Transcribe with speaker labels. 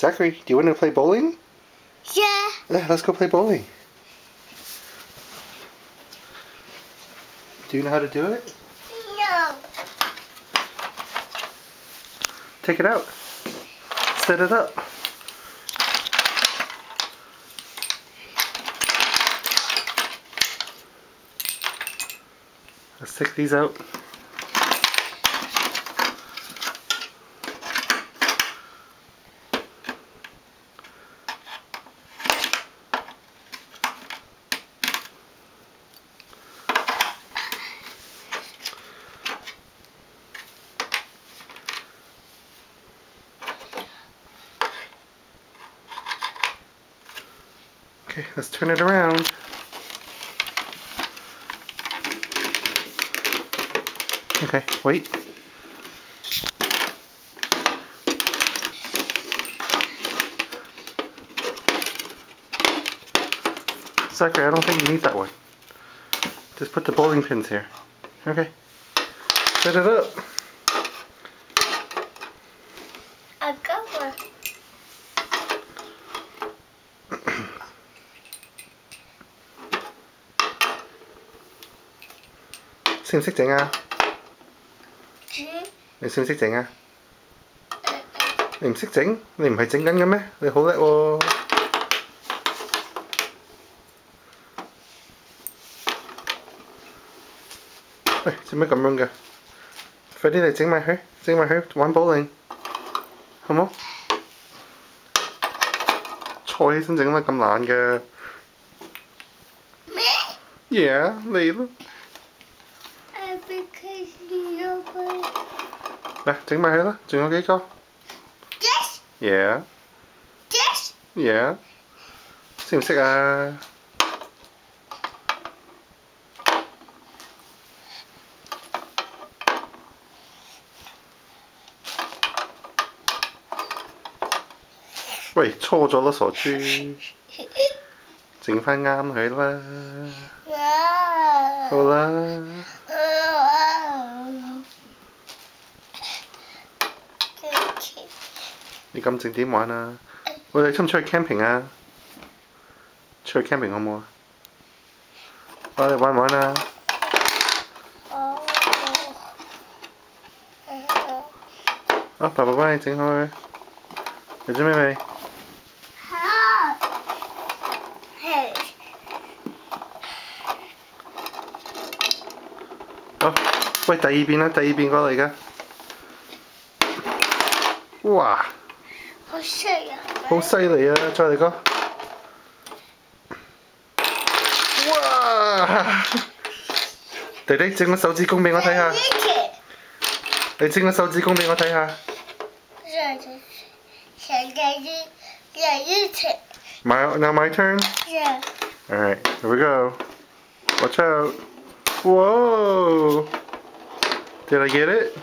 Speaker 1: Zachary, do you want to play bowling?
Speaker 2: Yeah.
Speaker 1: Yeah, let's go play bowling. Do you know how to do it?
Speaker 2: No.
Speaker 1: Take it out. Set it up. Let's take these out. Okay, let's turn it around. Okay, wait. Zachary, I don't think you need that one. Just put the bowling pins here. Okay. Set it up.
Speaker 2: I've got one.
Speaker 1: 识唔识整啊？
Speaker 2: 嗯
Speaker 1: 你识唔识整啊？你唔识整？你唔系整紧嘅咩？你好叻喎！喂，做咩咁样嘅？快啲嚟整埋佢，整埋佢玩保龄，好冇？坐起身整得咁难嘅
Speaker 2: 咩，
Speaker 1: Yeah，你咯， nè tránh mặt hết á chừng nó ghét con
Speaker 2: Yes.
Speaker 1: Yeah.
Speaker 2: Yes.
Speaker 1: Yeah. Xem sách à. Vậy, chô cho nó sổ chứ Chỉnh phan ngam hết là Hô là 你咁静点玩啊？我哋出唔出去 camping 啊？出去 camping 好唔好啊？我哋玩唔玩啊？啊，爸爸帮你整好佢，你准备未？好，喂，第二边啦，第二边过嚟㗎。哇， 好犀利啊！再嚟个。哇！弟弟整个手指公俾我睇下，你整个手指公俾我睇下。My now my turn. All right, here we go. Watch out. Whoa! Did I get it?